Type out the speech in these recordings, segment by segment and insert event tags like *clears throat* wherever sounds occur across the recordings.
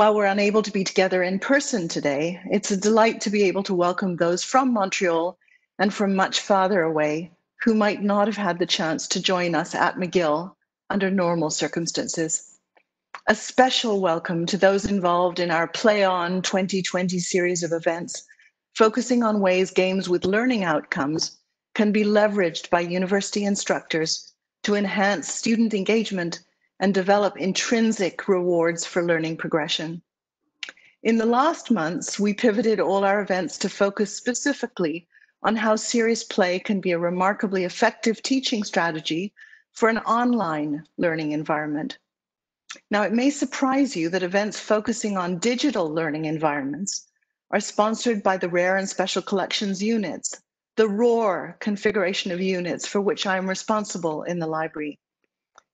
While we're unable to be together in person today, it's a delight to be able to welcome those from Montreal and from much farther away who might not have had the chance to join us at McGill under normal circumstances. A special welcome to those involved in our Play On 2020 series of events, focusing on ways games with learning outcomes can be leveraged by university instructors to enhance student engagement and develop intrinsic rewards for learning progression. In the last months, we pivoted all our events to focus specifically on how serious play can be a remarkably effective teaching strategy for an online learning environment. Now, it may surprise you that events focusing on digital learning environments are sponsored by the Rare and Special Collections units, the ROAR configuration of units for which I am responsible in the library.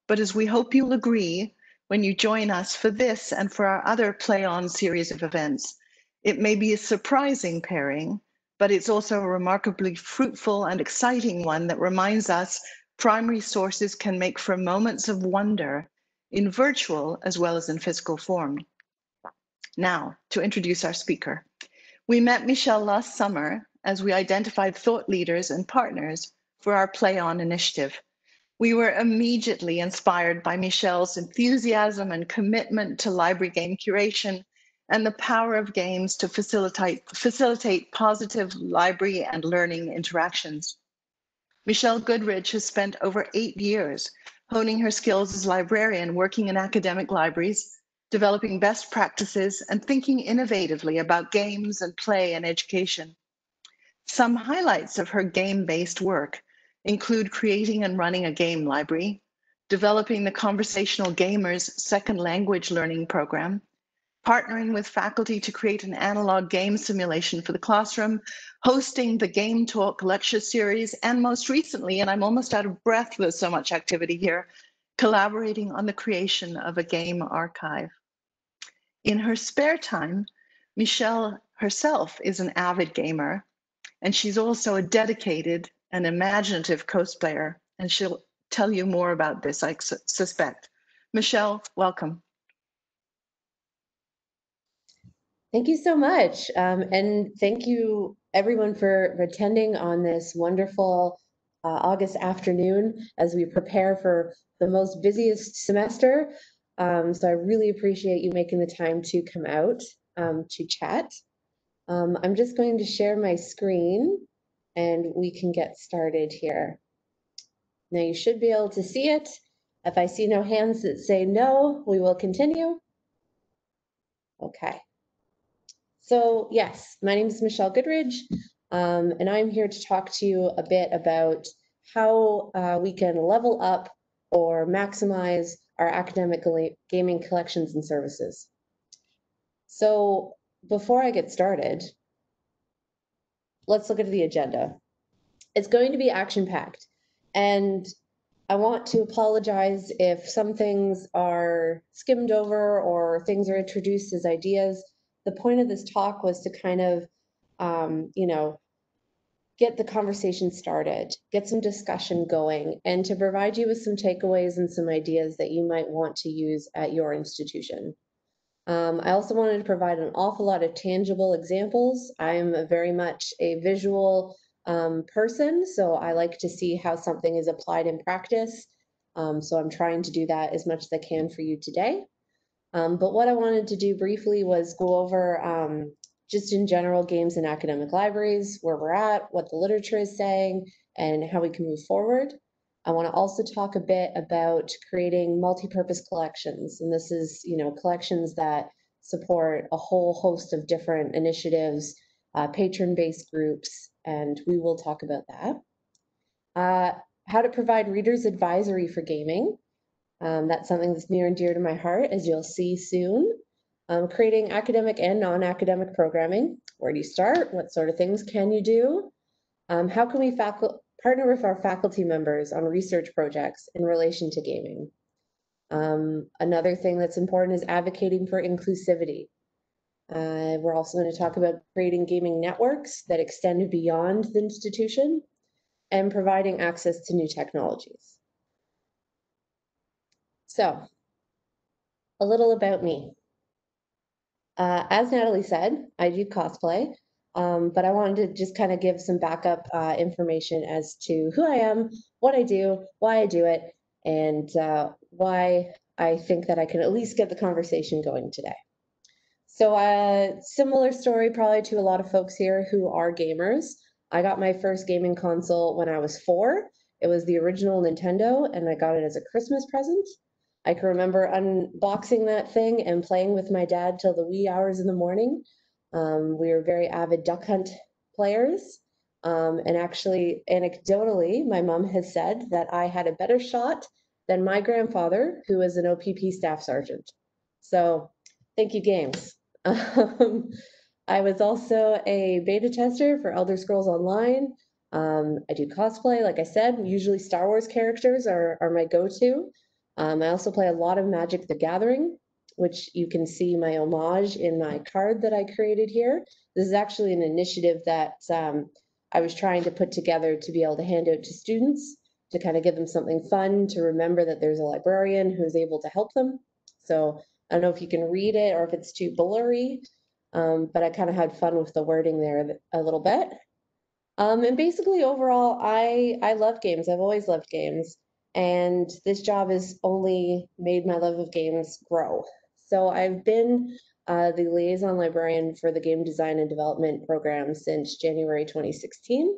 But as we hope you'll agree when you join us for this and for our other Play On series of events, it may be a surprising pairing, but it's also a remarkably fruitful and exciting one that reminds us primary sources can make for moments of wonder in virtual as well as in physical form. Now, to introduce our speaker. We met Michelle last summer as we identified thought leaders and partners for our Play On initiative. We were immediately inspired by Michelle's enthusiasm and commitment to library game curation and the power of games to facilitate, facilitate positive library and learning interactions. Michelle Goodridge has spent over eight years honing her skills as librarian, working in academic libraries, developing best practices, and thinking innovatively about games and play and education. Some highlights of her game-based work include creating and running a game library, developing the Conversational Gamers Second Language Learning Program, partnering with faculty to create an analog game simulation for the classroom, hosting the Game Talk lecture series, and most recently, and I'm almost out of breath with so much activity here, collaborating on the creation of a game archive. In her spare time, Michelle herself is an avid gamer, and she's also a dedicated an imaginative cosplayer, and she'll tell you more about this, I su suspect. Michelle, welcome. Thank you so much. Um, and thank you everyone for attending on this wonderful uh, August afternoon as we prepare for the most busiest semester. Um, so I really appreciate you making the time to come out um, to chat. Um, I'm just going to share my screen and we can get started here. Now you should be able to see it. If I see no hands that say no, we will continue. Okay. So yes, my name is Michelle Goodridge, um, and I'm here to talk to you a bit about how uh, we can level up or maximize our academic gaming collections and services. So before I get started, let's look at the agenda. It's going to be action packed. And I want to apologize if some things are skimmed over or things are introduced as ideas. The point of this talk was to kind of, um, you know, get the conversation started, get some discussion going, and to provide you with some takeaways and some ideas that you might want to use at your institution. Um, I also wanted to provide an awful lot of tangible examples. I'm very much a visual um, person, so I like to see how something is applied in practice. Um, so I'm trying to do that as much as I can for you today. Um, but what I wanted to do briefly was go over um, just in general games in academic libraries, where we're at, what the literature is saying, and how we can move forward. I want to also talk a bit about creating multi-purpose collections. And this is, you know, collections that support a whole host of different initiatives, uh, patron-based groups, and we will talk about that. Uh, how to provide readers advisory for gaming. Um, that's something that's near and dear to my heart, as you'll see soon. Um, creating academic and non-academic programming. Where do you start? What sort of things can you do? Um, how can we partner with our faculty members on research projects in relation to gaming. Um, another thing that's important is advocating for inclusivity. Uh, we're also going to talk about creating gaming networks that extend beyond the institution and providing access to new technologies. So, a little about me. Uh, as Natalie said, I do cosplay, um, but I wanted to just kind of give some backup uh, information as to who I am, what I do, why I do it, and uh, why I think that I can at least get the conversation going today. So, uh, similar story probably to a lot of folks here who are gamers. I got my first gaming console when I was four. It was the original Nintendo, and I got it as a Christmas present. I can remember unboxing that thing and playing with my dad till the wee hours in the morning. Um, we were very avid duck hunt players. Um, and actually, anecdotally, my mom has said that I had a better shot than my grandfather, who was an OPP staff sergeant. So, thank you, games. *laughs* Um, I was also a beta tester for Elder Scrolls Online. Um, I do cosplay, like I said, usually Star Wars characters are, are my go to. Um, I also play a lot of Magic the Gathering, which you can see my homage in my card that I created here. This is actually an initiative that um, I was trying to put together to be able to hand out to students to kind of give them something fun to remember that there's a librarian who's able to help them. So I don't know if you can read it or if it's too blurry, um, but I kind of had fun with the wording there a little bit. Um, and basically, overall, I I love games. I've always loved games, and this job has only made my love of games grow. So I've been uh, the liaison librarian for the game design and development program since January 2016.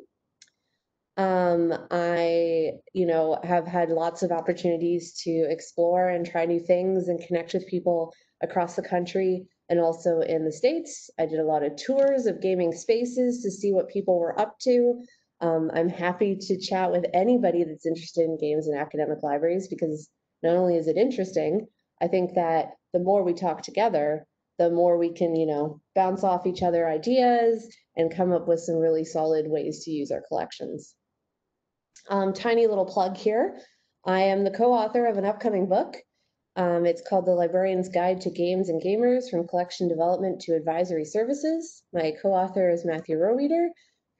Um, I, you know, have had lots of opportunities to explore and try new things and connect with people across the country and also in the States. I did a lot of tours of gaming spaces to see what people were up to. Um, I'm happy to chat with anybody that's interested in games and academic libraries because not only is it interesting, I think that the more we talk together, the more we can, you know, bounce off each other ideas and come up with some really solid ways to use our collections. Um, tiny little plug here. I am the co-author of an upcoming book. Um, it's called The Librarian's Guide to Games and Gamers from Collection Development to Advisory Services. My co-author is Matthew Rohweder,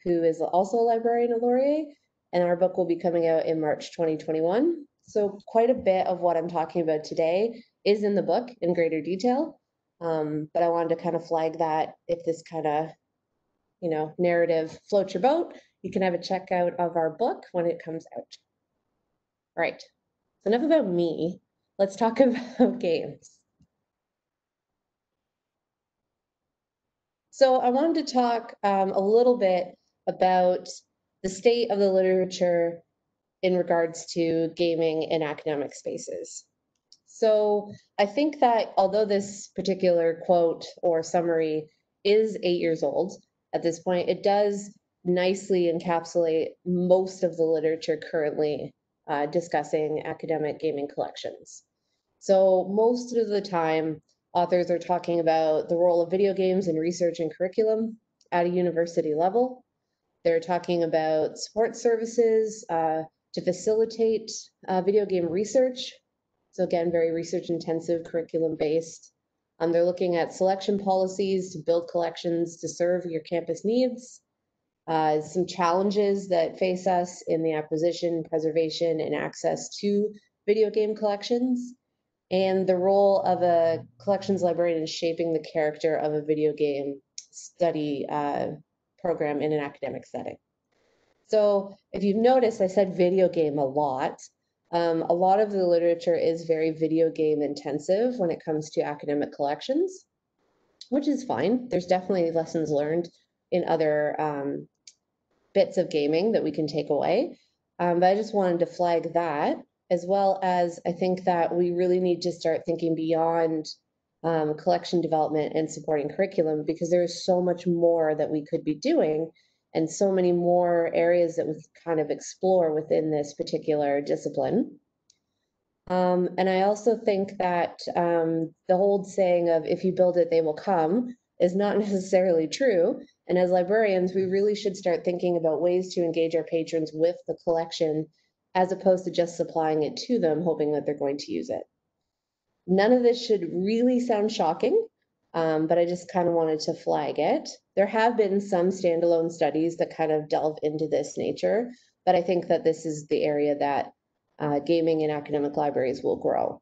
who is also a librarian at Laurier, and our book will be coming out in March 2021. So quite a bit of what I'm talking about today is in the book in greater detail, um, but I wanted to kind of flag that if this kind of, you know, narrative floats your boat, you can have a checkout of our book when it comes out. All right, so enough about me. Let's talk *laughs* about games. So I wanted to talk um, a little bit about the state of the literature in regards to gaming in academic spaces. So I think that although this particular quote or summary is eight years old at this point, it does nicely encapsulate most of the literature currently uh, discussing academic gaming collections. So most of the time, authors are talking about the role of video games in research and curriculum at a university level. They're talking about support services uh, to facilitate uh, video game research. So again, very research intensive, curriculum based. Um, they're looking at selection policies to build collections to serve your campus needs uh, some challenges that face us in the acquisition, preservation, and access to video game collections, and the role of a collections librarian in shaping the character of a video game study uh, program in an academic setting. So if you've noticed, I said video game a lot. Um, a lot of the literature is very video game intensive when it comes to academic collections, which is fine. There's definitely lessons learned in other um, bits of gaming that we can take away. Um, but I just wanted to flag that, as well as I think that we really need to start thinking beyond um, collection development and supporting curriculum because there is so much more that we could be doing and so many more areas that we kind of explore within this particular discipline. Um, and I also think that um, the old saying of if you build it, they will come is not *laughs* necessarily true. And as librarians, we really should start thinking about ways to engage our patrons with the collection as opposed to just supplying it to them, hoping that they're going to use it. None of this should really sound shocking, um, but I just kind of wanted to flag it. There have been some standalone studies that kind of delve into this nature, but I think that this is the area that uh, gaming in academic libraries will grow.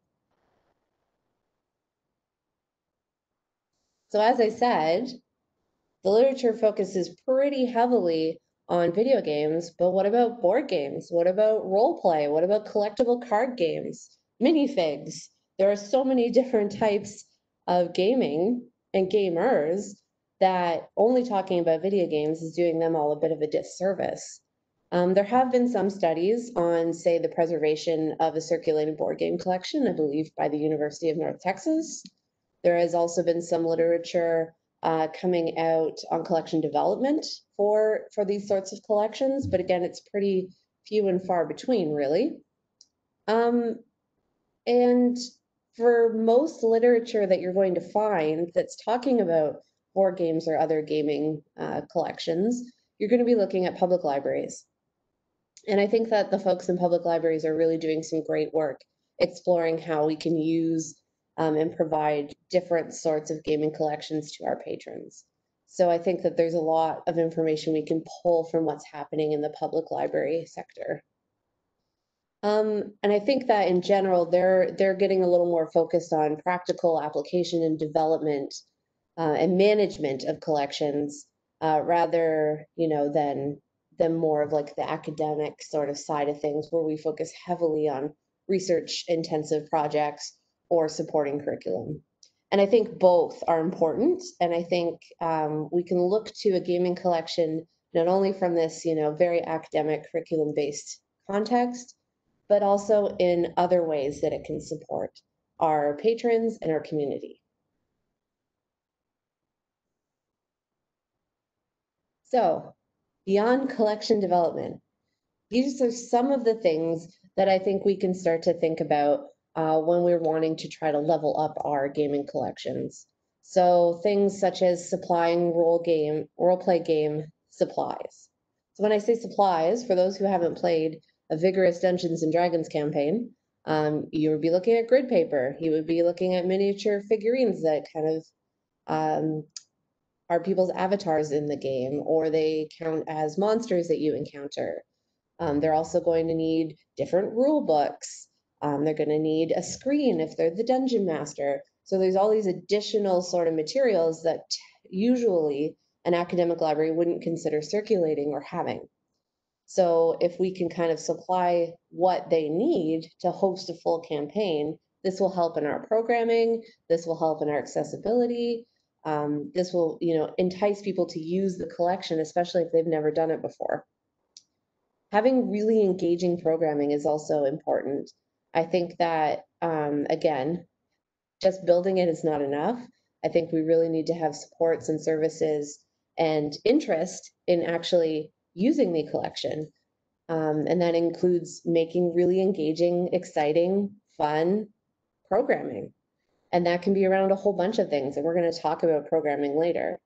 So as I said, the literature focuses pretty heavily on video games, but what about board games? What about role play? What about collectible card games, minifigs? There are so many *laughs* different types of gaming and gamers that only talking about video games is doing them all a bit of a disservice. Um, there have been some studies on, say, the preservation of a circulating board game collection, I believe by the University of North Texas. There has also been some literature uh, coming out on collection development for, for these sorts of collections, but again, it's pretty few and far between, really. Um, and for most literature that you're going to find that's talking about board games or other gaming uh, collections, you're going to be looking at public libraries. And I think that the folks in public libraries are really doing some great work exploring how we can use um, and provide different sorts of gaming collections to our patrons. So I think that there's a lot of information we can pull from what's happening in the public library sector. Um, and I think that in general, they're they're getting a little more focused on practical application and development uh, and management of collections, uh, rather, you know, than than more of like the academic sort of side of things, where we focus heavily on research intensive projects or supporting curriculum. And I think both are important. And I think um, we can look to a gaming collection not only from this, you know, very academic curriculum based context, but also in other ways that it can support our patrons and our community. So beyond collection development, these are some of the things that I think we can start to think about uh, when we're wanting to try to level up our gaming collections. So things such as supplying role game, role play game supplies. So when I say supplies, for those who haven't played a vigorous Dungeons and Dragons campaign, um, you would be looking at grid paper. You would be looking at miniature figurines that kind of um, are people's avatars in the game, or they count as monsters that you encounter. Um, they're also going to need different rule books. Um, they're going to need a screen if they're the dungeon master. So there's all these additional sort of materials that usually an academic library wouldn't consider circulating or having. So if we can kind of supply what they need to host a full campaign, this will help in our programming, this will help in our accessibility, um, this will, you know, entice people to use the collection, especially if they've never done it before. Having really engaging programming is also important. I think that, um, again, just building it is not enough. I think we really need to have supports and services and interest in actually using the collection. Um, and that includes making really engaging, exciting, fun programming. And that can be around a whole bunch of things. And we're going to talk about programming later.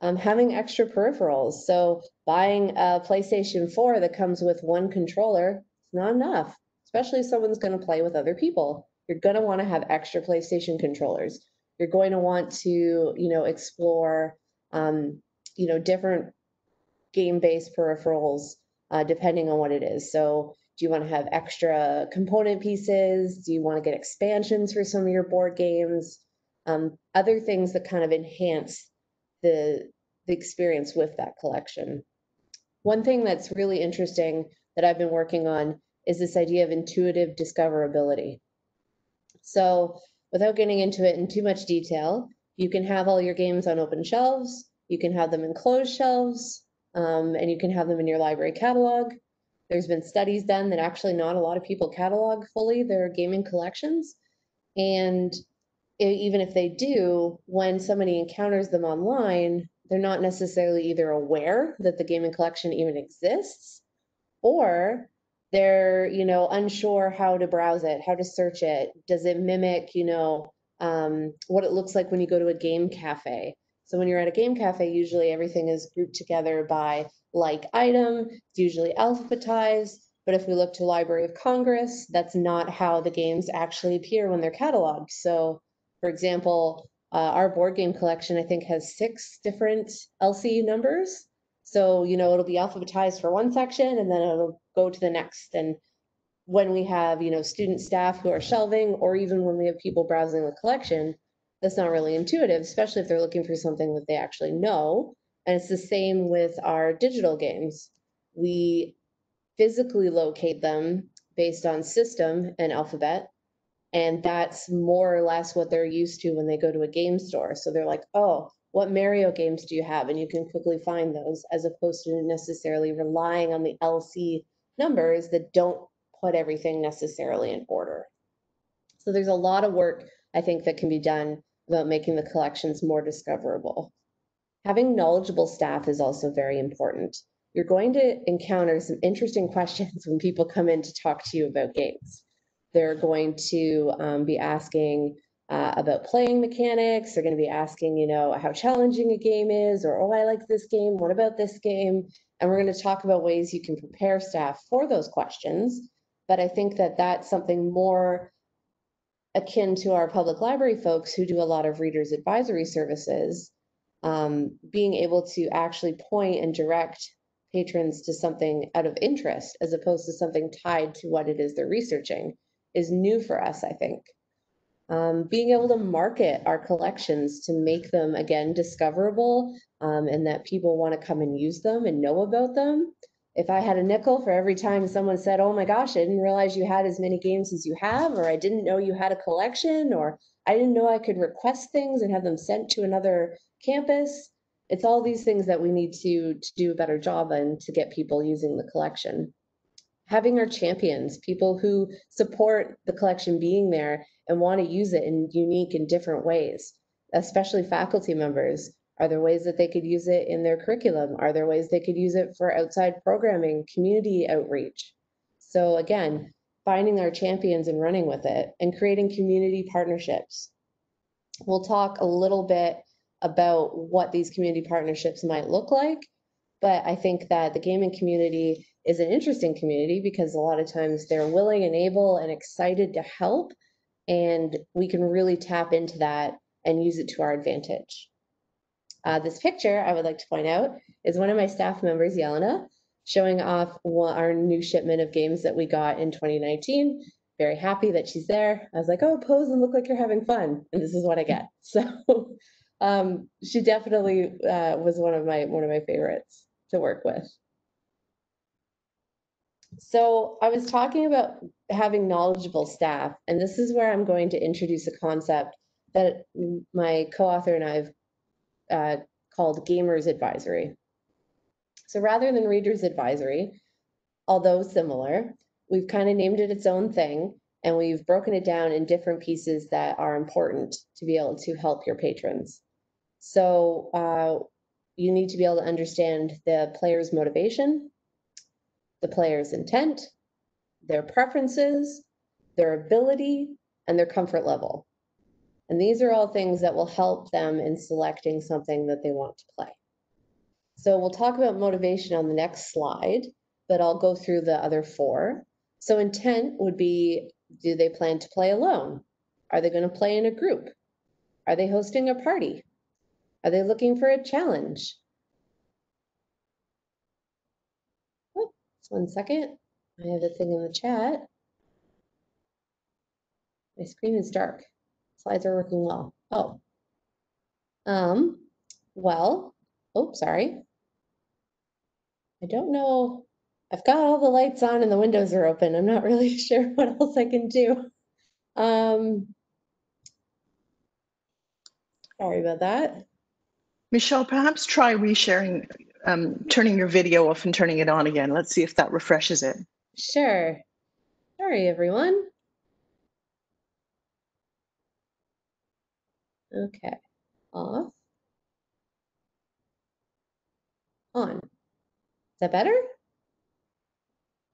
Um, having extra peripherals. So buying a PlayStation 4 that comes with one controller is not enough, especially if someone's going to play with other people. You're going to want to have extra PlayStation controllers. You're going to want to, you know, explore, um, you know, different game-based peripherals, uh, depending on what it is. So do you want to have extra component pieces? Do you want to get expansions for some of your board games? Um, other things that kind of enhance the, the experience with that collection. One thing that's really interesting that I've been working on is this idea of intuitive discoverability. So without getting into it in too much detail, you can have all your games on open shelves, you can have them in closed shelves, um, and you can have them in your library catalog. There's been studies done that actually not a lot of people catalog fully their gaming collections. And even if they do, when somebody encounters them online, they're not necessarily either aware that the gaming collection even exists or they're you know unsure how to browse it how to search it does it mimic you know um, what it looks like when you go to a game cafe so when you're at a game cafe, usually everything is grouped together by like item, it's usually alphabetized. But if we look to Library of Congress, that's not how the games actually appear when they're cataloged. So for example, uh, our board game collection, I think, has six different LC numbers. So, you know, it'll be alphabetized for one section and then it'll go to the next. And when we have, you know, student staff who are shelving, or even when we have people browsing the collection, that's not really intuitive, especially if they're looking for something that they actually know. And it's the same with our digital games. We physically locate them based on system and alphabet. And that's more or less what they're used to when they go to a game store. So they're like, oh, what Mario games do you have? And you can quickly find those as opposed to necessarily relying on the LC numbers that don't put everything necessarily in order. So there's a lot of work I think that can be done about making the collections more discoverable. Having knowledgeable staff is also very important. You're going to encounter some interesting questions *laughs* when people come in to talk to you about games. They're going to um, be asking uh, about playing mechanics. They're going to be asking, you know, how challenging a game is, or, oh, I like this game. What about this game? And we're going to talk about ways you can prepare staff for those questions. But I think that that's something more akin to our public library folks who do a lot of readers advisory services, um, being able to actually point and direct patrons to something out of interest as opposed to something tied to what it is they're researching is new for us, I think. Um, being able to market our collections to make them again discoverable um, and that people want to come and use them and know about them. If I had a nickel for every time someone said, Oh my gosh, I didn't realize you had as many games as you have, or I didn't know you had a collection, or I didn't know I could request things and have them sent to another campus. It's all these things that we need to, to do a better job on to get people using the collection having our champions, people who support the collection being there and want to use it in unique and different ways, especially faculty members. Are there ways that they could use it in their curriculum? Are there ways they could use it for outside programming, community outreach? So again, finding our champions and running with it and creating community partnerships. We'll talk a little bit about what these community partnerships might look like, but I think that the gaming community is an interesting community because a lot of times they're willing and able and excited to help. And we can really tap into that and use it to our advantage. Uh, this picture, I would like to point out, is one of my staff members, Yelena, showing off our new shipment of games that we got in 2019. Very happy that she's there. I was like, oh, pose and look like you're having fun. And this is what I get. *laughs* So um, she definitely uh, was one of my one of my favorites to work with. So I was talking about having knowledgeable staff, and this is where I'm going to introduce a concept that my co-author and I've uh, called Gamers Advisory. So rather than Readers Advisory, although similar, we've kind of named it its own thing, and we've broken it down in different pieces that are important to be able to help your patrons. So uh, you need to be able to understand the player's motivation, the player's intent, their preferences, their ability, and their comfort level. And these are all things that will help them in selecting something that they want to play. So we'll talk about motivation on the next slide, but I'll go through the other four. So intent would be, do they plan to play alone? Are they going to play in a group? Are they hosting a party? Are they looking for a challenge? Oh, one second. I have a thing in the chat. My screen is dark. Slides are working well. Oh. Um, well, oh, sorry. I don't know. I've got all the lights on and the windows are open. I'm not *laughs* really sure what else I can do. Um, sorry about that. Michelle, perhaps try resharing um, turning your video off and turning it on again. Let's see if that refreshes it. Sure. Sorry, everyone. Okay, off. On. Is that better?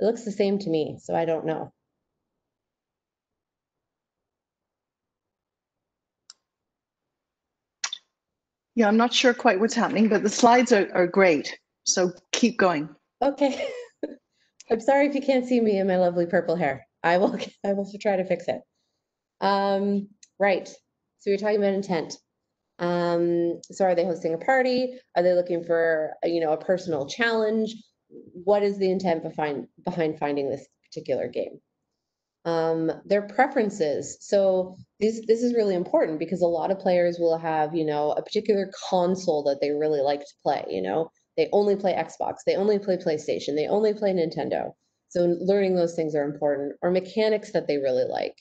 It looks the same to me, so I don't know. Yeah, I'm not sure quite what's happening, but the slides are, are great. So keep going. Okay. *laughs* I'm sorry if you can't see me in my lovely purple hair. I will *laughs* I will try to fix it. Um, right. You're talking about intent. Um, so are they hosting a party? Are they looking for you know a personal challenge? What is the intent behind behind finding this particular game? Um, their preferences. So This, this is really important because a lot of players will have, you know, a particular console that they really like to play, you know, they only play Xbox, they only play PlayStation, they only play Nintendo. So learning those things are important or mechanics that they really like.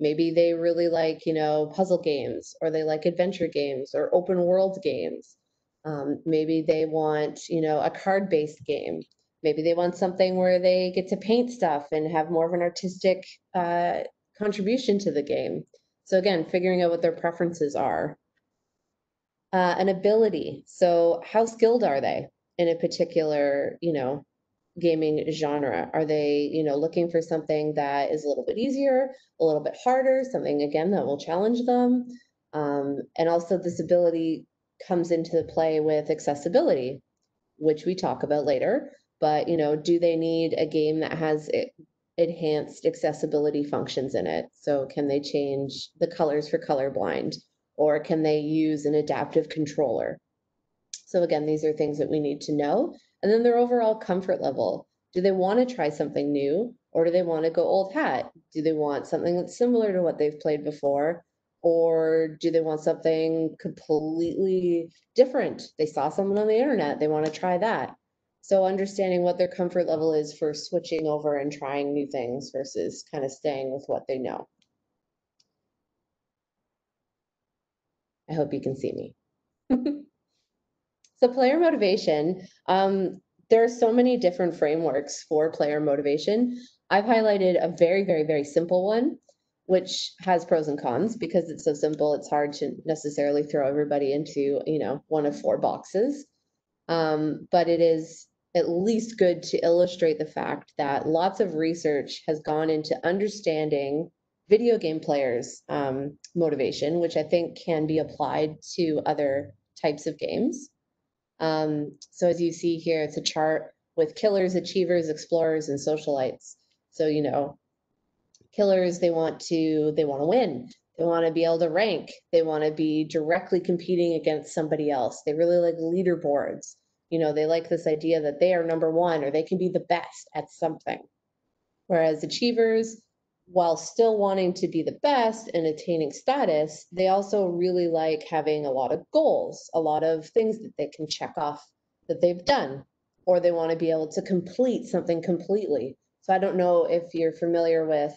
Maybe they really like, you know, puzzle games or they like adventure games or open world games. Um, maybe they want, you know, a card-based game. Maybe they want something where they get to paint stuff and have more of an artistic uh, contribution to the game. So again, figuring out what their preferences are. Uh, an ability. So how skilled are they in a particular, you know, gaming genre? Are they, you know, looking for something that is a little bit easier, a little bit harder, something again that will challenge them? Um, and also this ability comes into play with accessibility, which we talk about later. But, you know, do they need a game that has enhanced accessibility functions in it? So can they change the colors for colorblind? Or can they use an adaptive controller? So again, these are things that we need to know. And then their overall comfort level. Do they want to try something new or do they want to go old hat? Do they want something that's similar to what they've played before? Or do they want something completely different? They saw someone on the internet, they want to try that. So understanding what their comfort level is for switching over and trying new things versus kind of staying with what they know. I hope you can see me. *laughs* so player motivation, um, there are so many different frameworks for player motivation. I've highlighted a very, very, very simple one, which has pros and cons because it's so simple. It's hard to necessarily throw everybody into, you know, one of four boxes. Um, but it is at least good to illustrate the fact that lots of research has gone into understanding video game players' um, motivation, which I think can be applied to other types of games. Um, so as you see here, it's a chart with killers, achievers, explorers, and socialites. So, you know, killers, they want to, they want to win. They want to be able to rank. They want to be directly competing against somebody else. They really like leaderboards. You know, they like this idea that they are number one or they can be the best at something. Whereas achievers, while still wanting to be the best and attaining status, they also really like having a lot of goals, a lot of things that they can check off that they've done, or they want to be able to complete something completely. So I don't know if you're familiar with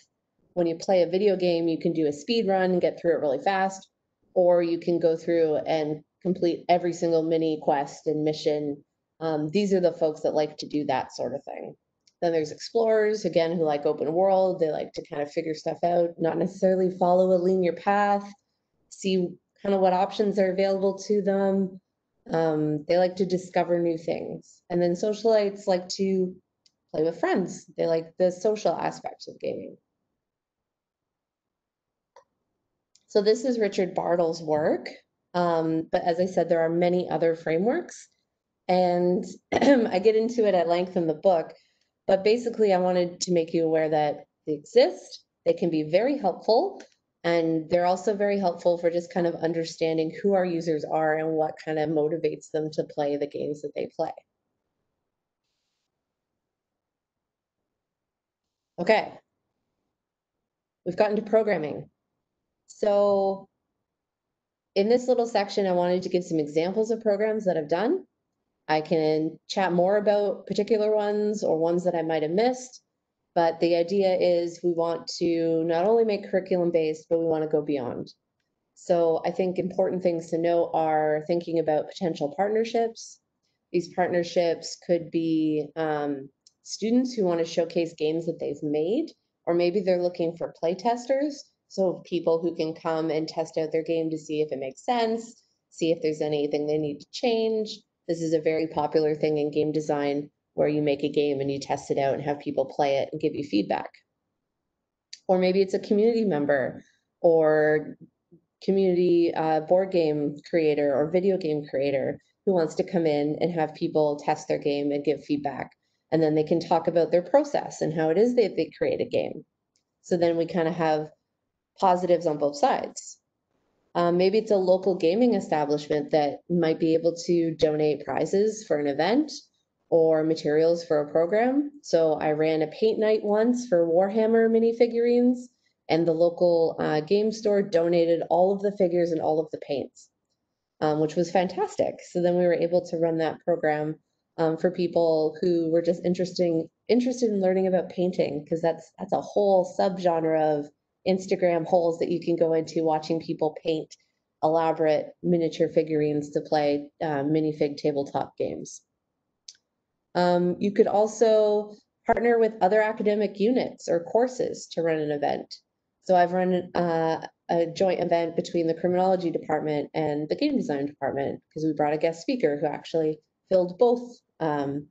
when you play a video game, you can do a speed run and get through it really fast, or you can go through and complete every single mini quest and mission. Um, these are the folks that like to do that sort of thing. Then there's explorers, again, who like open world. They like to kind of figure stuff out, not necessarily follow a linear path, see kind of what options are available to them. Um, they like to discover new things. And then socialites like to play with friends. They like the social aspects of gaming. So this is Richard Bartle's work. Um, but as I said, there are many other frameworks. And *clears throat* I get into it at length in the book. But basically, I wanted to make you aware that they exist. They can be very helpful. And they're also very helpful for just kind of understanding who our users are and what kind of motivates them to play the games that they play. Okay. We've gotten to programming. So in this little section, I wanted to give some examples of programs that I've done. I can chat more about particular ones or ones that I might have missed. But the idea is we want to not only make curriculum based, but we want to go beyond. So I think important things to know are thinking about potential partnerships. These partnerships could be um, students who want to showcase games that they've made, or maybe they're looking for play testers so people who can come and test out their game to see if it makes sense, see if there's anything they need to change. This is a very popular thing in game design where you make a game and you test it out and have people play it and give you feedback. Or maybe it's a community member or community uh, board game creator or video game creator who wants to come in and have people test their game and give feedback. And then they can talk about their process and how it is that they create a game. So then we kind of have positives on both sides. Um, maybe it's a local gaming establishment that might be able to donate prizes for an event or materials for a program. So I ran a paint night once for Warhammer minifigurines, and the local uh, game store donated all of the figures and all of the paints, um, which was fantastic. So then we were able to run that program um, for people who were just interesting interested in learning about painting because that's that's a whole subgenre of Instagram holes that you can go into watching people paint elaborate miniature figurines to play uh, minifig tabletop games. Um, you could also partner with other academic units or courses to run an event. So I've run uh, a joint event between the criminology department and the game design department because we brought a guest speaker who actually filled both um,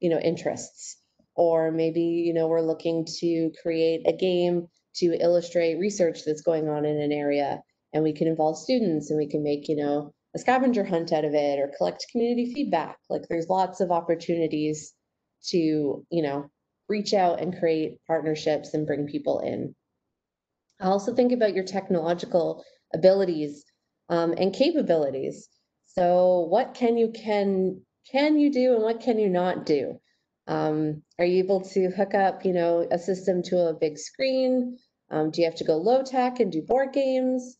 you know interests or maybe you know we're looking to create a game to illustrate research that's going on in an area. And we can involve students and we can make you know a scavenger hunt out of it or collect community feedback. Like there's lots of opportunities to you know reach out and create partnerships and bring people in. I also think about your technological abilities um, and capabilities. So what can you can can you do and what can you not do um, are you able to hook up you know a system to a big screen um, do you have to go low tech and do board games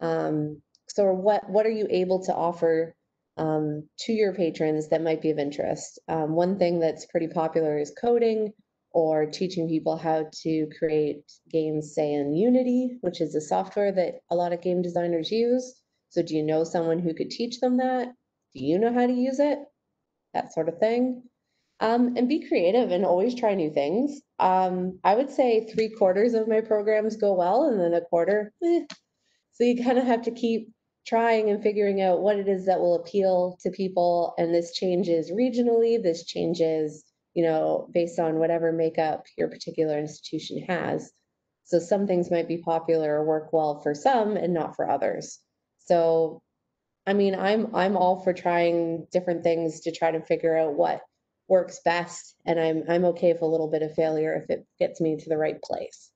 um, so what, what are you able to offer um, to your patrons that might be of interest? Um, one thing that's pretty popular is coding or teaching people how to create games, say in Unity, which is a software that a lot of game designers use. So do you know someone who could teach them that? Do you know how to use it? That sort of thing. Um, and be creative and always try new things. Um, I would say three quarters of my programs go well, and then a quarter, eh, so you kind of have to keep trying and figuring out what it is that will appeal to people. And this changes regionally, this changes, you know, based on whatever makeup your particular institution has. So some things might be popular or work well for some and not for others. So I mean, I'm I'm all for trying different things to try to figure out what works best and I'm I'm okay with a little bit of failure if it gets me to the right place.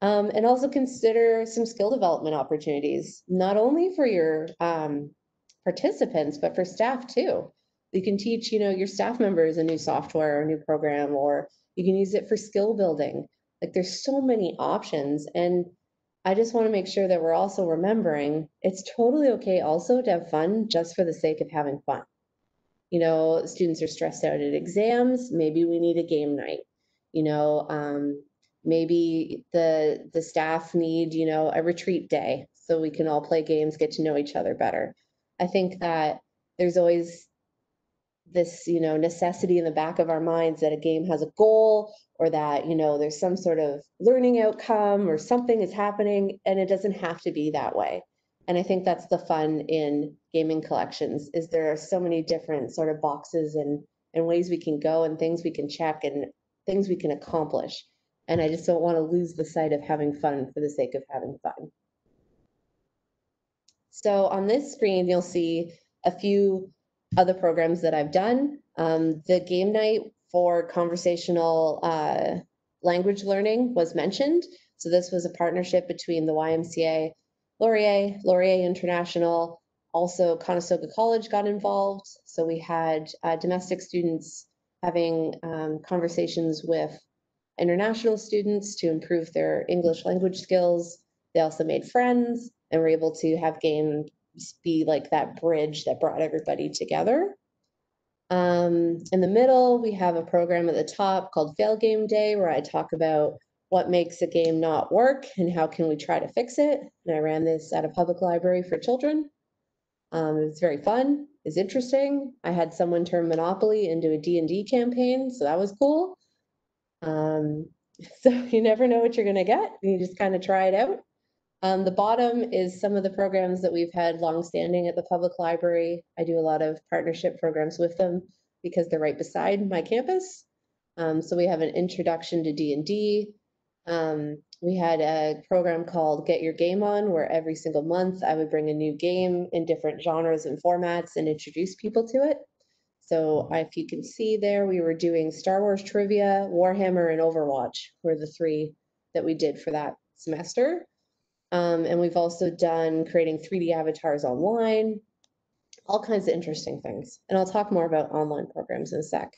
Um, and also consider some skill development opportunities, not only for your um, participants, but for staff too. You can teach, you know, your staff members a new software or a new program, or you can use it for skill building. Like there's so many options. And I just want to make sure that we're also remembering it's totally okay also to have fun just for the sake of having fun. You know, students are stressed out at exams. Maybe we need a game night. You know, um, maybe the the staff need you know a retreat day so we can all play games get to know each other better i think that there's always this you know necessity in the back of our minds that a game has a goal or that you know there's some sort of learning outcome or something is happening and it doesn't have to be that way and i think that's the fun in gaming collections is there are so many different sort of boxes and and ways we can go and things we can check and things we can accomplish and I just don't want to lose the sight of having fun for the sake of having fun. So on this screen, you'll see a few other programs that I've done. Um, the game night for conversational uh, language learning was mentioned. So this was a partnership between the YMCA, Laurier, Laurier International, also Conestoga College got involved. So we had uh, domestic students having um, conversations with international students to improve their English language skills. They also made friends and were able to have games be like that bridge that brought everybody together. Um, in the middle, we have a program at the top called Fail Game Day, where I talk about what makes a game not work and how can we try to fix it. And I ran this at a public library for children. Um, it's very fun. It's interesting. I had someone turn Monopoly into a D&D campaign, so that was cool. Um, *laughs* so you never know what you're going to get. You just kind of try it out. Um, the bottom is some of the programs that we've had longstanding at the public library. I do a lot of partnership programs with them because they're right beside my campus. Um, so we have an introduction to D&D. Um, we had a program called Get Your Game On, where every single month I would bring a new game in different genres and formats and introduce people to it. So if you can see there, we were doing Star Wars trivia, Warhammer, and Overwatch were the three that we did for that semester. Um, and we've also done creating 3D avatars online, all kinds of interesting things. And I'll talk more about online programs in a sec.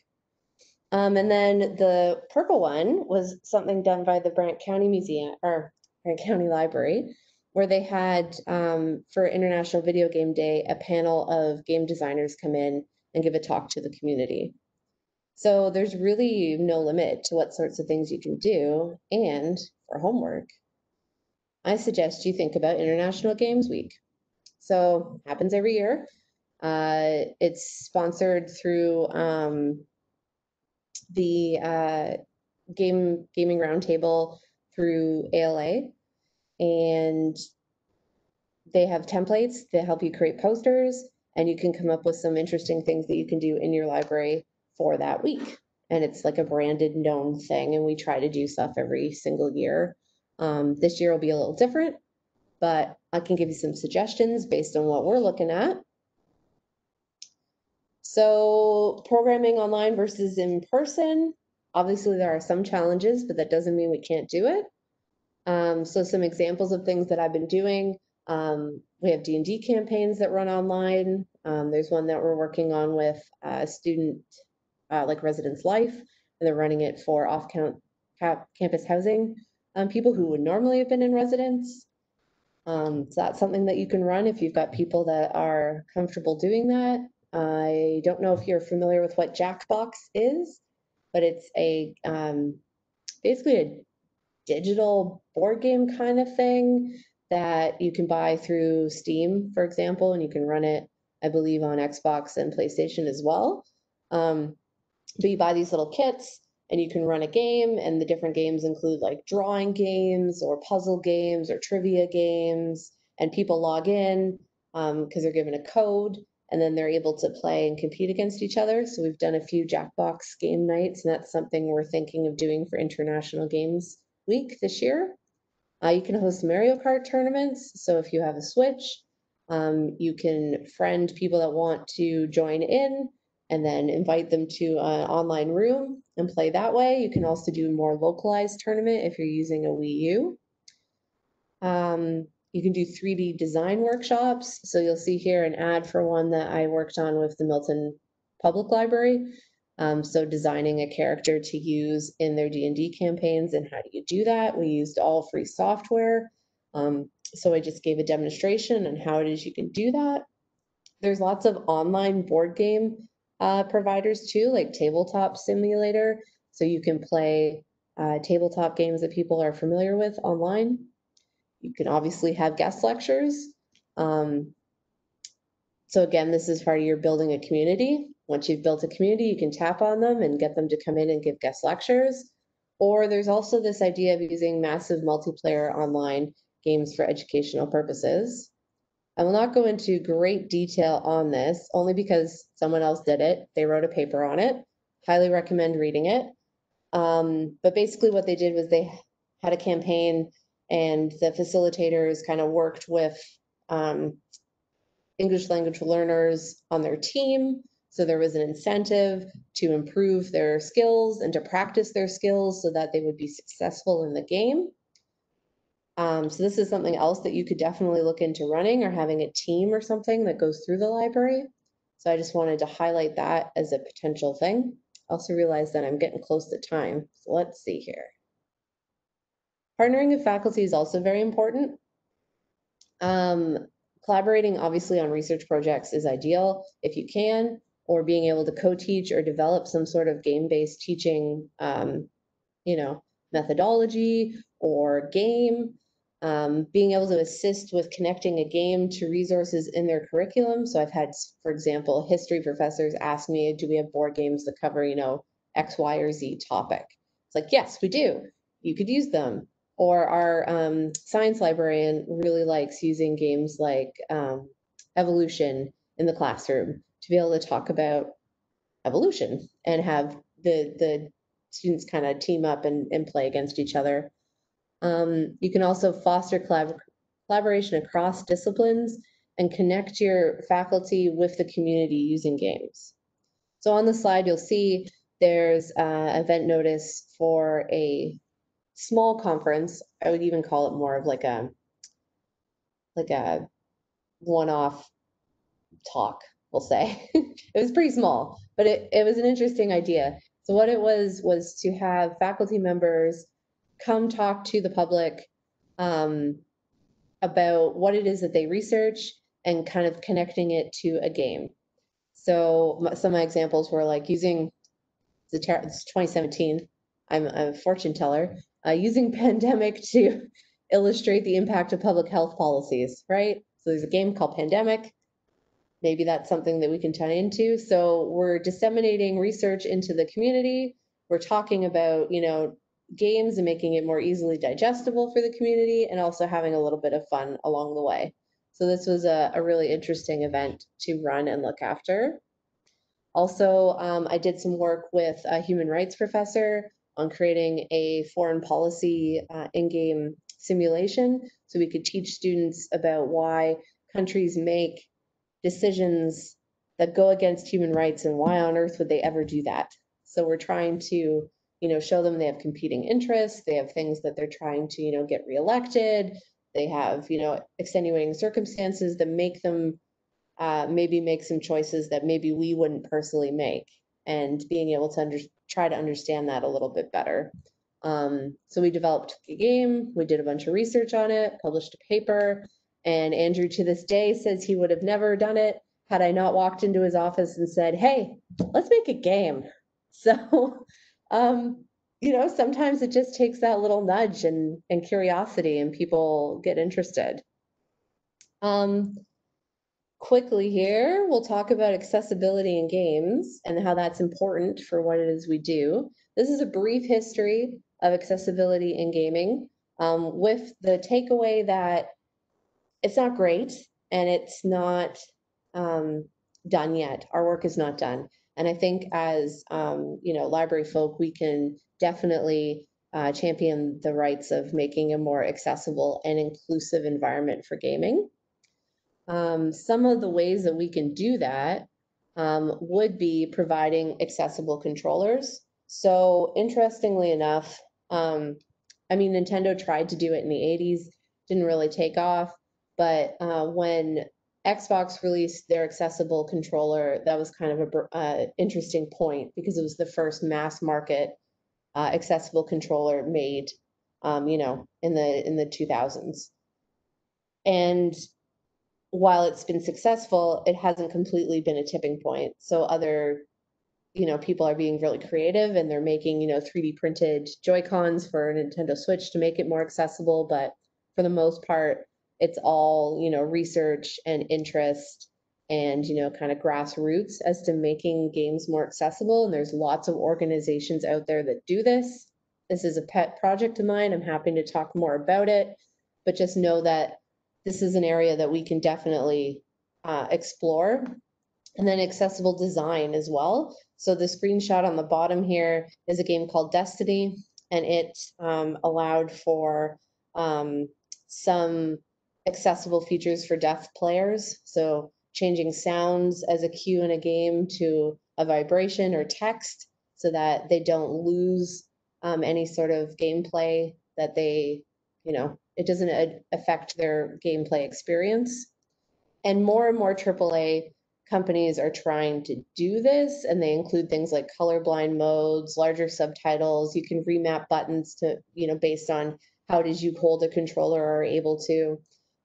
Um, and then the purple one was something done by the Brant County Museum or Brant County Library, where they had um, for International Video Game Day a panel of game designers come in and give a talk to the community. So there's really no limit to what sorts of things you can do. And for homework, I suggest you think about International Games Week. So happens every year. Uh, it's sponsored through um, the uh, game gaming roundtable through ALA, and they have templates that help you create posters, and you can come up with some interesting things that you can do in your library for that week. And it's like a branded, known thing, and we try to do stuff every single year. Um, this year will be a little different, but I can give you some suggestions based on what we're looking at. So programming online versus in person, obviously there are some challenges, but that doesn't mean we can't do it. Um, so some examples of things that I've been doing. Um, we have D&D campaigns that run online. Um, there's one that we're working on with a student, uh, like Residence Life, and they're running it for off-campus housing. Um, people who would normally have been in residence. Um, so that's something that you can run if you've got people that are comfortable doing that. I don't know if you're familiar with what Jackbox is, but it's a um, basically a digital board game kind of thing that you can buy through Steam, for example, and you can run it, I believe, on Xbox and PlayStation as well. Um, but you buy these little kits and you can run a game, and the different games include like drawing games or puzzle games or trivia games, and people log in because um, they're given a code and then they're able to play and compete against each other. So we've done a few Jackbox game nights, and that's something we're thinking of doing for International Games Week this year. Uh, you can host Mario Kart tournaments. So if you have a Switch, um, you can friend people that want to join in and then invite them to an online room and play that way. You can also do a more localized tournament if you're using a Wii U. Um, you can do 3D design workshops. So you'll see here an ad for one that I worked on with the Milton Public Library. Um, so designing a character to use in their D&D campaigns and how do you do that? We used all free software. Um, so I just gave a demonstration on how it is you can do that. There's lots of online board game uh, providers too, like Tabletop Simulator. So you can play uh, tabletop games that people are familiar with online. You can obviously have guest lectures. Um, so again, this is part of your building a community. Once you've built a community, you can tap on them and get them to come in and give guest lectures. Or there's also this idea of using massive multiplayer online games for educational purposes. I will not go into great detail on this, only because someone else did it. They wrote a paper on it. Highly recommend reading it. Um, but basically what they did was they had a campaign and the facilitators kind of worked with um, English language learners on their team. So there was an incentive to improve their skills and to practice their skills so that they would be successful in the game. Um, so this is something else that you could definitely look into running or having a team or something that goes through the library. So I just wanted to highlight that as a potential thing. I also realized that I'm getting close to time. So let's see here. Partnering with faculty is also very important. Um, collaborating obviously on research projects is ideal if you can, or being able to co-teach or develop some sort of game-based teaching, um, you know, methodology or game. Um, being able to assist with connecting a game to resources in their curriculum. So I've had, for example, history professors ask me, do we have board games that cover, you know, X, Y, or Z topic? It's like, yes, we do. You could use them or our um, science librarian really likes using games like um, evolution in the classroom to be able to talk about evolution and have the the students kind of team up and, and play against each other. Um, you can also foster collab collaboration across disciplines and connect your faculty with the community using games. So on the slide, you'll see there's uh, event notice for a small conference. I would even call it more of like a like a one-off talk, we'll say. *laughs* it was pretty small, but it, it was an interesting idea. So what it was was to have faculty members come talk to the public um, about what it is that they research and kind of connecting it to a game. So some of my examples were like using the ter- it's 2017. I'm a fortune teller. Uh, using *laughs* pandemic to illustrate the impact of public health policies, right? So there's a game called Pandemic. Maybe that's something that we can tie into. So we're disseminating research into the community. We're talking about, you know, games and making it more easily digestible for the community and also having a little bit of fun along the way. So this was a, a really interesting event to run and look after. Also, um, I did some work with a human rights professor on creating a foreign policy uh, in-game simulation. So we could teach students about why countries make decisions that go against human rights and why on earth would they ever do that. So we're trying to, you know, show them they have competing interests, they have things that they're trying to, you know, get reelected, they have, you know, extenuating circumstances that make them uh, maybe make some choices that maybe we wouldn't personally make. And being able to under, try to understand that a little bit better. Um, so we developed the game, we did a bunch of research on it, published a paper, and Andrew to this day says he would have never done it had I not walked into his office and said, hey, let's make a game. *laughs* So, um, you know, sometimes it just takes that little nudge and, and curiosity and people get interested. Um, quickly here, we'll talk about accessibility in games and how that's important for what it is we do. This is a brief history of accessibility in gaming um, with the takeaway that it's not great and it's not um, done yet. Our work is not done. And I think as, um, you know, library folk, we can definitely uh, champion the rights of making a more accessible and inclusive environment for gaming. Um, some of the ways that we can do that um, would be providing accessible controllers. So interestingly enough, um, I mean, Nintendo tried to do it in the 80s, didn't really take off. But uh, when Xbox released their accessible controller, that was kind of a uh, interesting point because it was the first mass market uh, accessible controller made, um, you know, in the in the 2000s. And while it's been successful, it hasn't completely been a tipping point. So other, you know, people are being really creative and they're making, you know, 3D printed Joy Cons for Nintendo Switch to make it more accessible. But for the most part, it's all, you know, research and interest and, you know, kind of grassroots as to making games more accessible. And there's lots of organizations out there that do this. This is a pet project of mine. I'm happy to talk more about it, but just know that this is an area that we can definitely uh, explore. And then accessible design as well. So the screenshot on the bottom here is a game called Destiny, and it um, allowed for um, some accessible features for deaf players. So changing sounds as a cue in a game to a vibration or text so that they don't lose um, any sort of gameplay that they, you know, it doesn't affect their gameplay experience. And more and more AAA companies are trying to do this, and they include things like colorblind modes, larger subtitles. You can remap buttons to, you know, based on how did you hold a controller or are able to.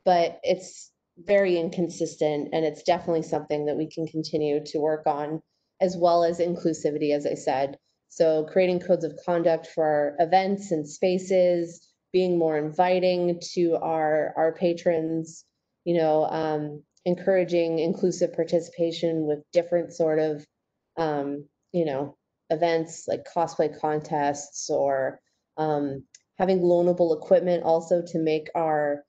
But it's very inconsistent, and it's definitely something that we can continue to work on, as well as inclusivity, as I said. So creating codes of conduct for events and spaces, being more inviting to our our patrons, you know, um, encouraging inclusive participation with different sort of, um, you know, events like cosplay contests or um, having loanable equipment also to make our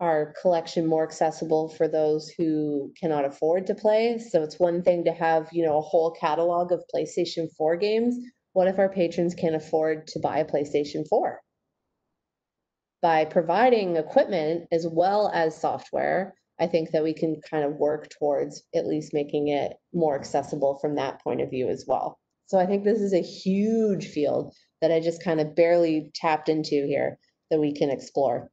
our collection more accessible for those who cannot afford to play. So it's one thing to have, you know, a whole catalog of PlayStation 4 games. What if our patrons can't afford to buy a PlayStation 4? By providing equipment as well as software, I think that we can kind of work towards at least making it more accessible from that point of view as well. So I think this is a huge field that I just kind of barely tapped into here that we can explore.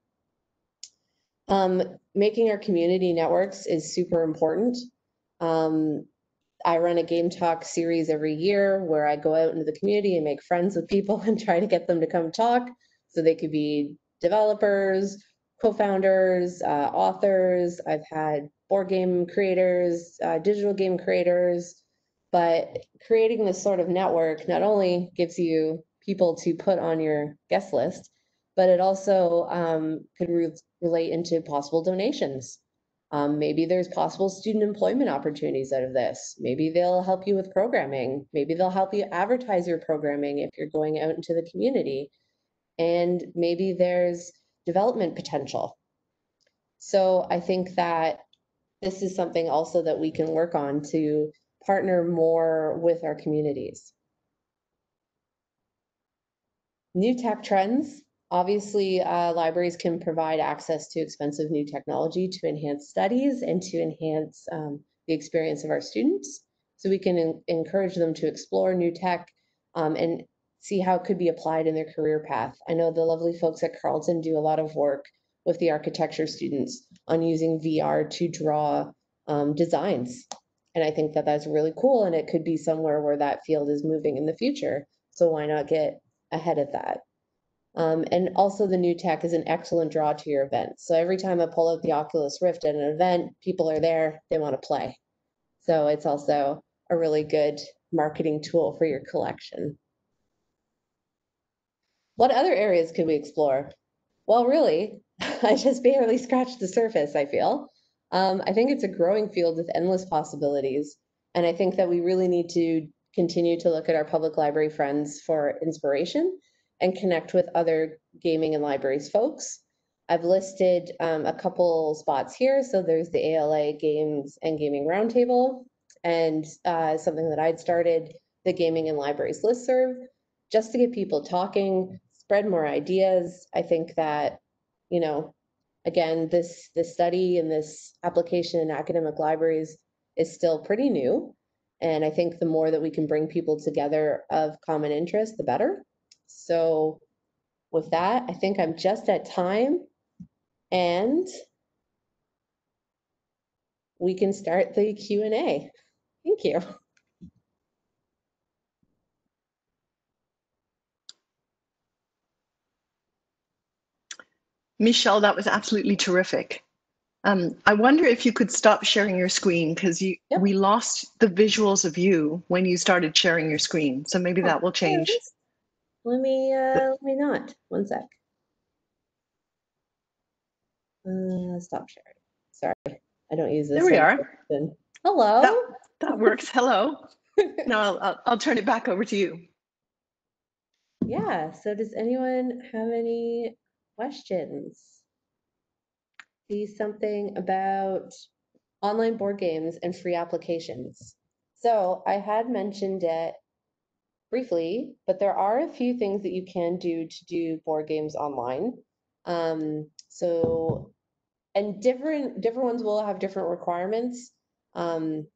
Um, making our community networks is super important. Um, I run a game talk series every year where I go out into the community and make friends with people *laughs* and try to get them to come talk. So they could be developers, co-founders, uh, authors. I've had board game creators, uh, digital game creators. But creating this sort of network not only gives you people to put on your guest list, but it also um, could re- relate into possible donations. Um, maybe there's possible student employment opportunities out of this. Maybe they'll help you with programming. Maybe they'll help you advertise your programming if you're going out into the community. And maybe there's development potential. So I think that this is something also that we can work on to partner more with our communities. New tech trends. Obviously, uh, libraries can provide access to expensive new technology to enhance studies and to enhance um, the experience of our students. So we can encourage them to explore new tech um, and see how it could be applied in their career path. I know the lovely folks at Carleton do a lot of work with the architecture students on using VR to draw um, designs. And I think that that's really cool and it could be somewhere where that field is moving in the future. So why not get ahead of that? Um, and also the new tech is an excellent draw to your event. So every time I pull out the Oculus Rift at an event, people are there, they want to play. So it's also a really good marketing tool for your collection. What other areas could we explore? Well, really, *laughs* I just barely scratched the surface, I feel. Um, I think it's a growing field with endless possibilities. And I think that we really need to continue to look at our public library friends for inspiration and connect with other gaming and libraries folks. I've listed um, a couple spots here. So there's the ALA Games and Gaming Roundtable, and uh, something that I'd started, the Gaming and Libraries Listserv, just to get people talking, spread more ideas. I think that, you know, again, this this study and this application in academic libraries is still pretty new. And I think the more that we can bring people together of common interest, the better. So with that, I think I'm just at time and we can start the Q&A. Thank you. Michelle, that was absolutely terrific. Um, I wonder if you could stop sharing your screen because you Yep. we lost the visuals of you when you started sharing your screen. So maybe Oh, that will change. is. Let me, uh, let me not, one sec. Uh, stop sharing. Sorry, I don't use this. There we are. often. Hello? That works. Hello. *laughs* No, I'll, I'll, I'll turn it back over to you. Yeah, so does anyone have any questions? See something about online board games and free applications. So I had mentioned it briefly, but there are a few things that you can do to do board games online. Um, so, and different different ones will have different requirements. Um,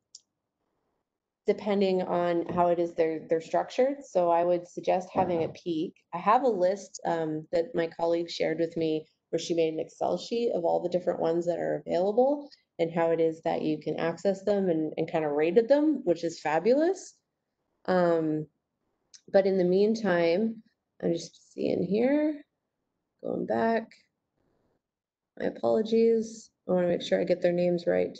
depending on how it is they're they're structured. So I would suggest having a peek. I have a list um, that my colleague shared with me where she made an Excel sheet of all the different ones that are available and how it is that you can access them and, and kind of rated them, which is fabulous. Um, but in the meantime, I'm just seeing here, going back. My apologies. I want to make sure I get their names right.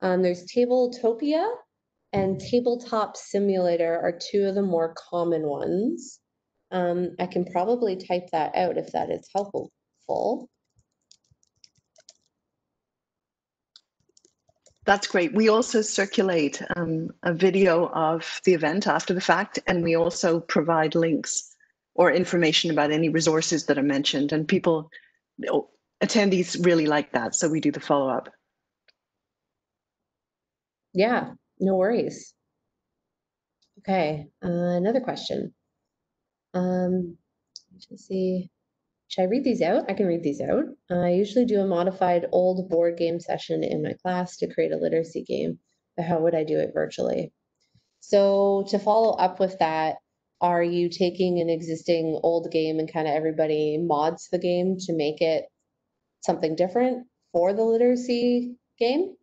Um, there's Tabletopia and Tabletop Simulator are two of the more common ones. Um, I can probably type that out if that is helpful. That's great. We also circulate um, a video of the event after the fact, and we also provide links or information about any resources that are mentioned. And people, oh, attendees really like that, so we do the follow up. Yeah, no worries. Okay, uh, another question. Um, let's see. Should I read these out? I can read these out. I usually do a modified old board game session in my class to create a literacy game, but how would I do it virtually? So to follow up with that, are you taking an existing old game and kind of everybody mods the game to make it something different for the literacy game?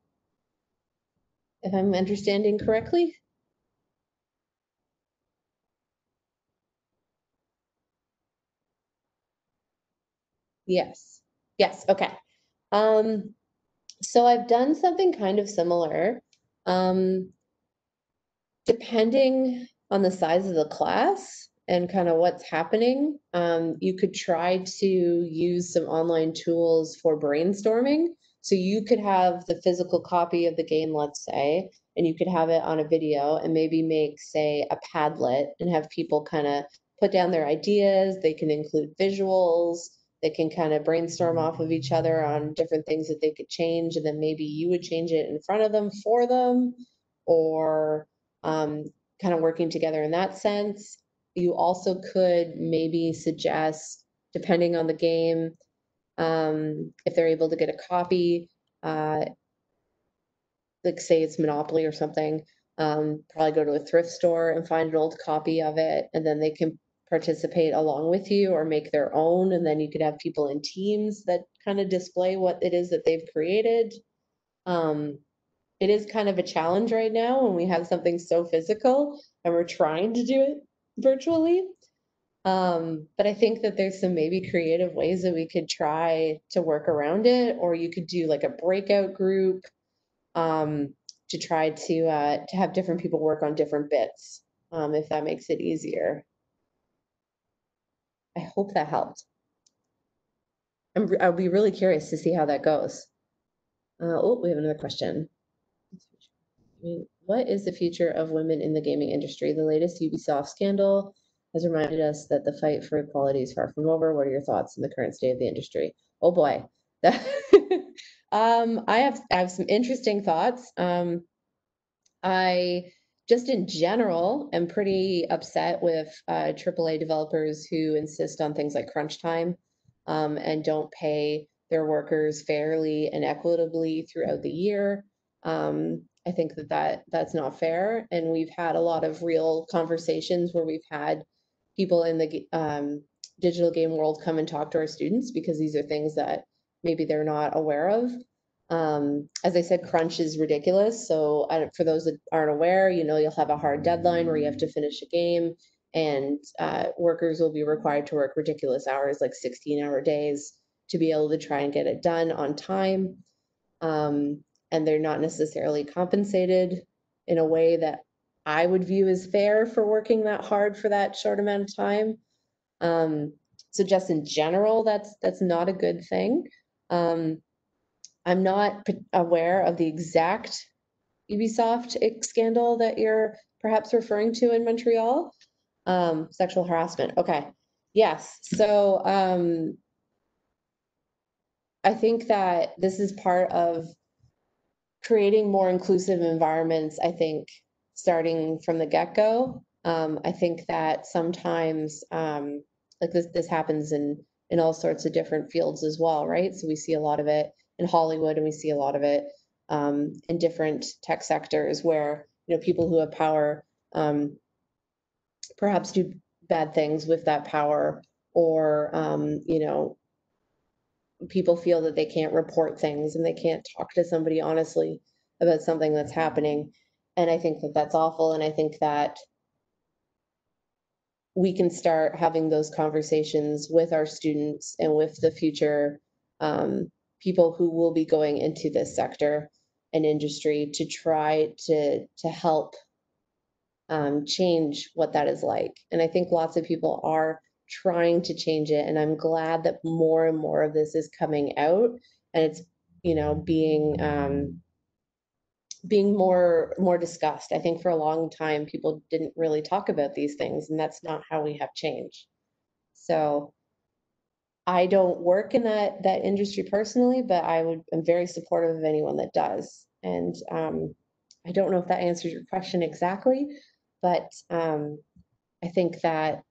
If I'm understanding correctly. Yes, yes, okay. Um, so I've done something kind of similar. Um, depending on the size of the class and kind of what's happening, um, you could try to use some online tools for brainstorming. So you could have the physical copy of the game, let's say, and you could have it on a video and maybe make, say, a Padlet and have people kind of put down their ideas. They can include visuals. They can kind of brainstorm off of each other on different things that they could change, and then maybe you would change it in front of them for them, or um, kind of working together in that sense. You also could maybe suggest, depending on the game, um, if they're able to get a copy, uh, like say it's Monopoly or something, um, probably go to a thrift store and find an old copy of it, and then they can participate along with you or make their own. And then you could have people in teams that kind of display what it is that they've created. Um, it is kind of a challenge right now when we have something so physical and we're trying to do it virtually. Um, but I think that there's some maybe creative ways that we could try to work around it, or you could do like a breakout group um, to try to uh, to have different people work on different bits, um, if that makes it easier. I hope that helped. I'm, I'll be really curious to see how that goes. Uh, oh, we have another question. What is the future of women in the gaming industry? The latest Ubisoft scandal has reminded us that the fight for equality is far from over. What are your thoughts on the current state of the industry? Oh boy. *laughs* um, I have I have some interesting thoughts. Um, I just in general am pretty upset with uh, AAA developers who insist on things like crunch time um, and don't pay their workers fairly and equitably throughout the year. Um, I think that, that that's not fair. And we've had a lot of real conversations where we've had people in the um, digital game world come and talk to our students because these are things that maybe they're not aware of. Um, as I said, crunch is ridiculous. So I for those that aren't aware, you know, you'll have a hard deadline where you have to finish a game and uh, workers will be required to work ridiculous hours, like 16 hour days to be able to try and get it done on time. Um, and they're not necessarily compensated in a way that I would view as fair for working that hard for that short amount of time. Um, so just in general, that's that's not a good thing. Um, I'm not aware of the exact Ubisoft scandal that you're perhaps referring to in Montreal. Um, sexual harassment. Okay. Yes. So um, I think that this is part of creating more inclusive environments. I think starting from the get-go. Um, I think that sometimes um, like this this happens in in all sorts of different fields as well, right? So we see a lot of it in Hollywood and we see a lot of it um, in different tech sectors where you know people who have power um, perhaps do bad things with that power or um, you know people feel that they can't report things and they can't talk to somebody honestly about something that's happening and i think that that's awful and i think that we can start having those conversations with our students and with the future um, people who will be going into this sector and industry to try to to help um, change what that is like. And I think lots of people are trying to change it, and I'm glad that more and more of this is coming out, and it's you know being um, being more more discussed. I think for a long time people didn't really talk about these things, and that's not how we have change. So I don't work in that that industry personally, but I would I'm very supportive of anyone that does. And um, I don't know if that answers your question exactly, but um, I think that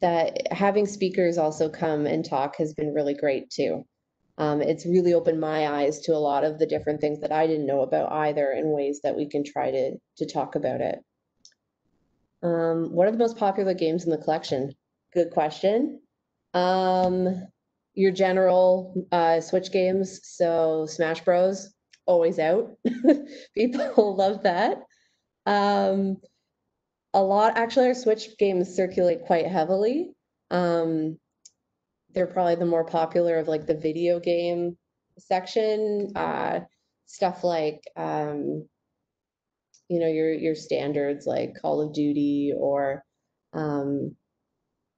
that having speakers also come and talk has been really great too. Um, it's really opened my eyes to a lot of the different things that I didn't know about either in ways that we can try to to talk about it. Um, what are the most popular games in the collection? Good question. Um, your general uh, Switch games, so Smash Bros. always out. *laughs* People *laughs* love that. Um, a lot, actually, our Switch games circulate quite heavily. Um, they're probably the more popular of like the video game section. Uh, stuff like um, you know your your standards like Call of Duty or um,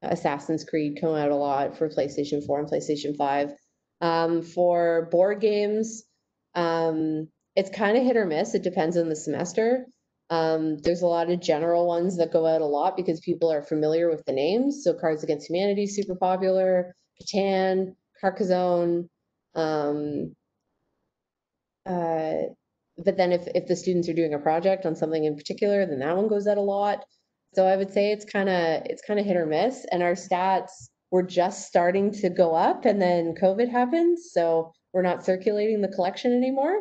Assassin's Creed come out a lot for PlayStation 4 and PlayStation 5. Um, for board games, um, it's kind of hit or miss. It depends on the semester. Um, there's a lot of general ones that go out a lot because people are familiar with the names. So Cards Against Humanity, super popular. Catan, Carcassonne. Um, uh, but then if, if the students are doing a project on something in particular, then that one goes out a lot. So I would say it's kind of it's kind of hit or miss. And our stats were just starting to go up, and then COVID happened, so we're not circulating the collection anymore.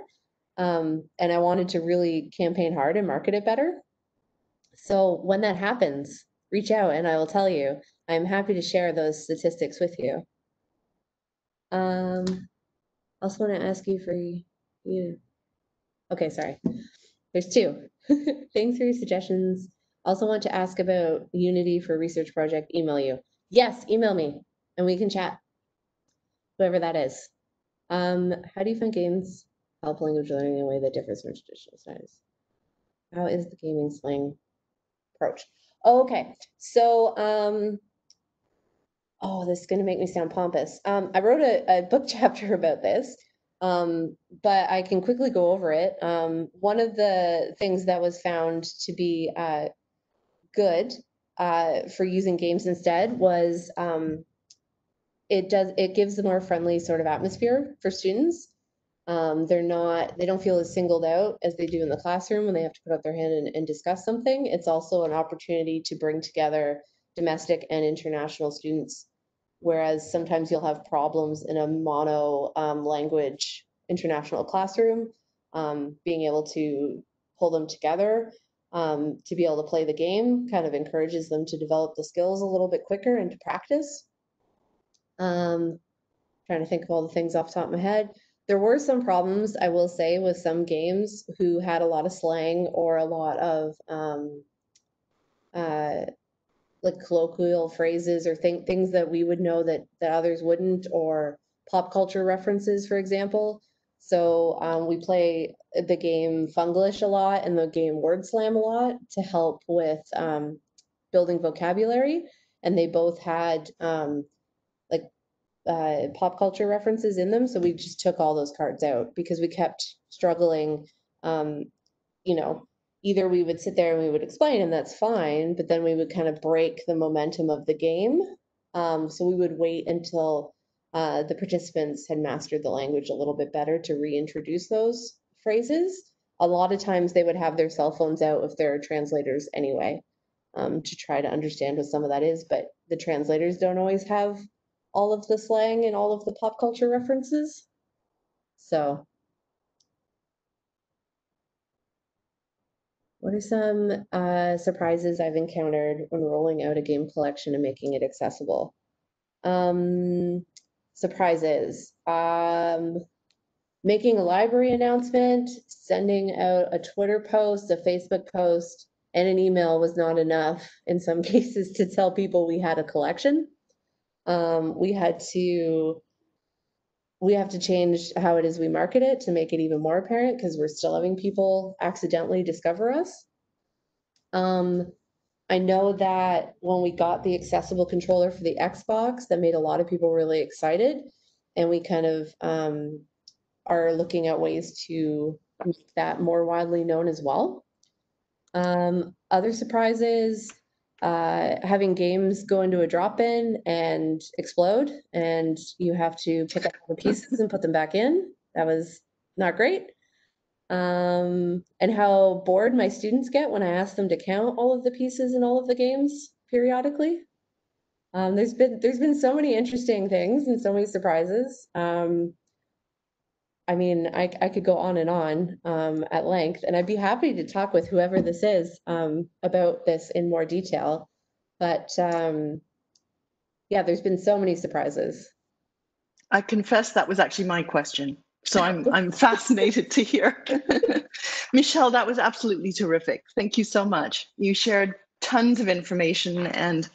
Um, and I wanted to really campaign hard and market it better. So when that happens, reach out and I will tell you. I'm happy to share those statistics with you. Um, also want to ask you for you. Okay, sorry. There's two. *laughs* Thanks for your suggestions. Also want to ask about Unity for research project. Email you. Yes, email me and we can chat. Whoever that is. Um, how do you find games help language learning in a way that differs from traditional studies? How is the gaming slang approach? Okay, so um, oh, this is going to make me sound pompous. Um, I wrote a, a book *laughs* chapter about this, um, but I can quickly go over it. Um, one of the things that was found to be uh, good uh, for using games instead was um, it does it gives a more friendly sort of atmosphere for students. Um, they're not they don't feel as singled out as they do in the classroom when they have to put up their hand and, and discuss something. It's also an opportunity to bring together domestic and international students, whereas sometimes you'll have problems in a mono um, language international classroom. Um, being able to pull them together um, to be able to play the game kind of encourages them to develop the skills a little bit quicker and to practice. Um, trying to think of all the things off the top of my head. There were some problems, I will say, with some games who had a lot of slang or a lot of um, uh, like colloquial phrases or th things that we would know that that others wouldn't, or pop culture references, for example. So um, we play the game Funglish a lot and the game Word Slam a lot to help with um, building vocabulary. And they both had um, like uh, pop culture references in them. So we just took all those cards out because we kept struggling. Um, you know, either we would sit there and we would explain, and that's fine, but then we would kind of break the momentum of the game. Um, so we would wait until uh, the participants had mastered the language a little bit better to reintroduce those phrases. A lot of times they would have their cell phones out if they're translators anyway, um, to try to understand what some of that is, but the translators don't always have all of the slang and all of the pop culture references. So. What are some uh, surprises I've encountered when rolling out a game collection and making it accessible? Um, surprises. Um, making a library announcement, sending out a Twitter post, a Facebook post, and an email was not enough in some *laughs* cases to tell people we had a collection. Um, we had to we have to change how it is we market it to make it even more apparent because we're still having people accidentally discover us. Um, I know that when we got the accessible controller for the Xbox, that made a lot of people really excited. And we kind of um, are looking at ways to make that more widely known as well. Um, other surprises, uh, having games go into a drop-in and explode, and you have to pick up the pieces and put them back in. That was not great. Um, and how bored my students get when I ask them to count all of the pieces in all of the games periodically. Um, there's been there's been so many interesting things and so many surprises. Um, I mean, I, I could go on and on um, at length, and I'd be happy to talk with whoever this is um, about this in more detail. But um, yeah, there's been so many surprises. I confess that was actually my question. So I'm *laughs* I'm fascinated to hear. *laughs* Michelle, that was absolutely terrific. Thank you so much. You shared tons of information and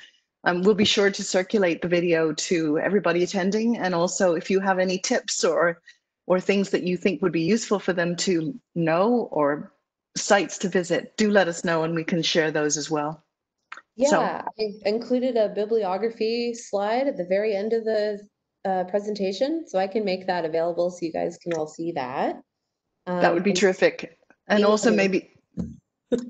um, we'll be sure to circulate the video to everybody attending. And also if you have any tips or or things that you think would be useful for them to know or sites to visit, do let us know and we can share those as well. So- Yeah, I included a bibliography slide at the very end of the uh, presentation, so I can make that available so you guys can all see that. That would be Um, terrific. And Yeah. also maybe,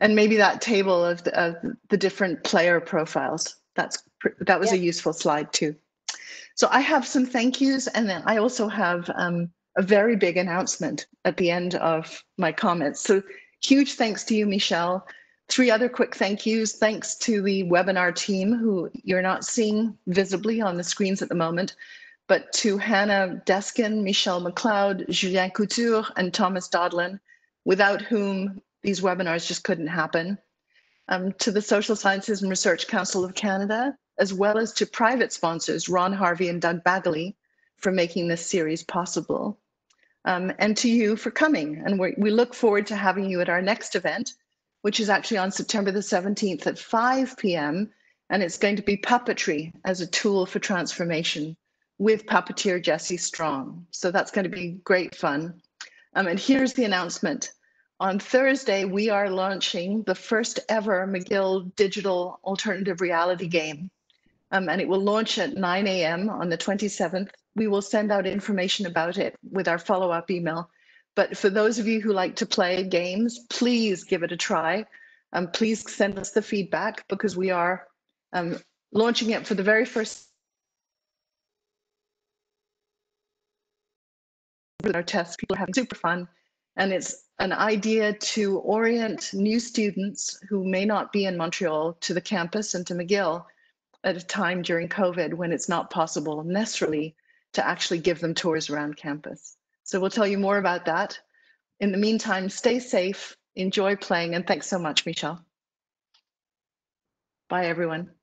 and maybe that table of the, of the different player profiles. That's, that was a useful slide too. So I have some thank yous and then I also have um, a very big announcement at the end of my comments. So huge thanks to you, Michelle. Three other quick thank yous. Thanks to the webinar team who you're not seeing visibly on the screens at the moment, but to Hannah Deskin, Michelle McLeod, Julien Couture, and Thomas Dodlin, without whom these webinars just couldn't happen. Um, to the Social Sciences and Research Council of Canada, as well as to private sponsors, Ron Harvey and Doug Bagley, for making this series possible. Um, and to you for coming. And we, look forward to having you at our next event, which is actually on September the 17th at 5 p.m. And it's going to be puppetry as a tool for transformation with puppeteer Jesse Strong. So that's going to be great fun. Um, and here's the announcement. On Thursday, we are launching the first ever McGill digital alternative reality game. Um, and it will launch at 9 a.m. on the 27th. We will send out information about it with our follow up email. But for those of you who like to play games, please give it a try. Um, please send us the feedback because we are um, launching it for the very first our tests. People are having super fun. And it's an idea to orient new students who may not be in Montreal to the campus and to McGill at a time during COVID when it's not possible necessarily to actually give them tours around campus. So we'll tell you more about that. In the meantime, stay safe, enjoy playing, and thanks so much, Michelle. Bye, everyone.